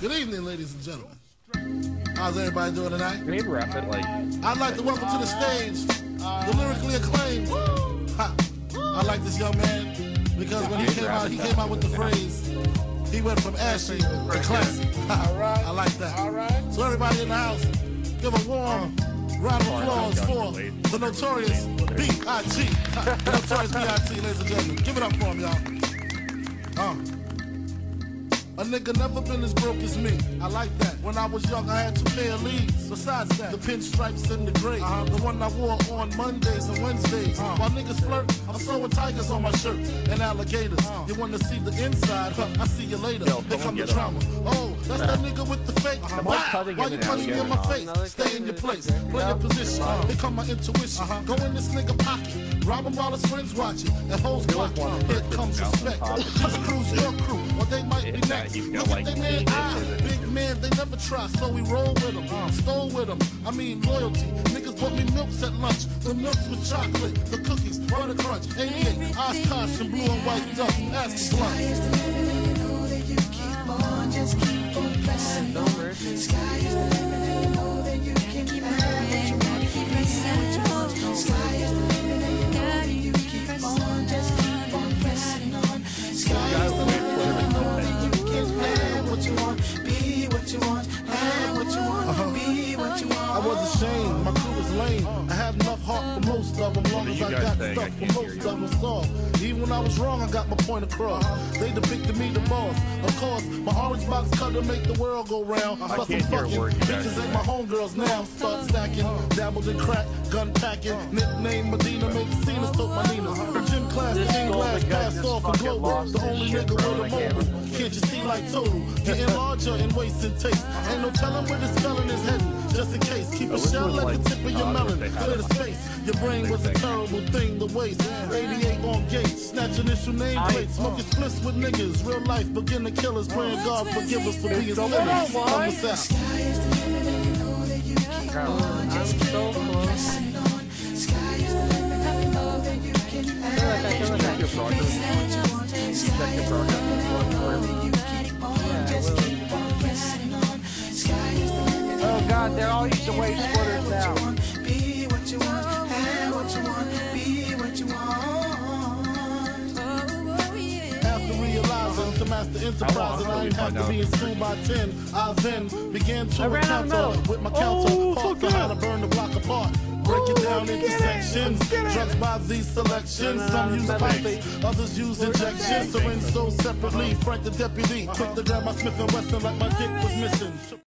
Good evening, ladies and gentlemen. How's everybody doing tonight? Can you rap it like? I'd like to welcome to the stage the lyrically acclaimed. Ha. I like this young man because when he came out, he came out with the phrase. He went from ashy to classy. I like that. All right. So everybody in the house, give a warm round of applause for the notorious B.I.G. The notorious B.I.G. Ladies and gentlemen, give it up for him, y'all. Uh. A nigga never been as broke as me. I like that. When I was young, I had two pair of Lees. Besides that, the pinstripes and the gray. Uh-huh. The one I wore on Mondays and Wednesdays. Uh-huh. While niggas flirt, I'm sewing tigers on my shirt and alligators. Uh-huh. You wanna see the inside? Huh, I see you later. Yo, Here come the get drama. Oh, that's that nigga with the fake. The Wow. most Why in you and punch out, me yeah. in my face? Another Stay in your place. Play your position. Here come my intuition. Go in this nigga pocket. Rob him while his friends watching. And hoes clocking. Here comes respect. Just cruise your crew, It's next. you've Look like, they man eight eye. inches. Ah, big man, they never try, so we roll with them. Uh, stole with them. I mean, loyalty. Niggas bought me milks at lunch. The milks with chocolate, the cookies, butter crunch, 88, Oshkosh, and blue and white duck. Ask the of them, long What are as you I got saying? stuff I for most hear of you. them. Even when I was wrong, I got my point across. Uh-huh. They depicted me the boss. Of course, my orange box cutter make the world go round. Plus I'm can't hear a fucking bitches ain't my homegirls now. Start stacking, uh-huh. dabbled in crack, gun packing. Uh-huh. Nickname Medina, make off and fucking global. lost The only nigga with a I can't mobile. Can't you see like total? Getting larger in waist and taste. Ain't no telling where this felon is heading. Just in case, keep a it shell at like, the tip of your melon. Clear the space. Your brain was a terrible thing to waste. 88 on gates, snatch initial nameplates. Smoking splits with niggas. Real life, beginner killers. Praying God forgive us for being sinners. Help us out. I'm so close. God, they're all used to waist splitters now. After realizing to master enterprise and I ain't have to be in school by 10, I then began to I ran out of encounter with my counter Oh, part so to how to burn the block apart. Break it down into get it, sections. get it. Drugs by these selections. Some use Metal pipes, others use injections. Syringe sold separately. Frank the deputy, quick to grab my Smith and Wesson like my dick was missing.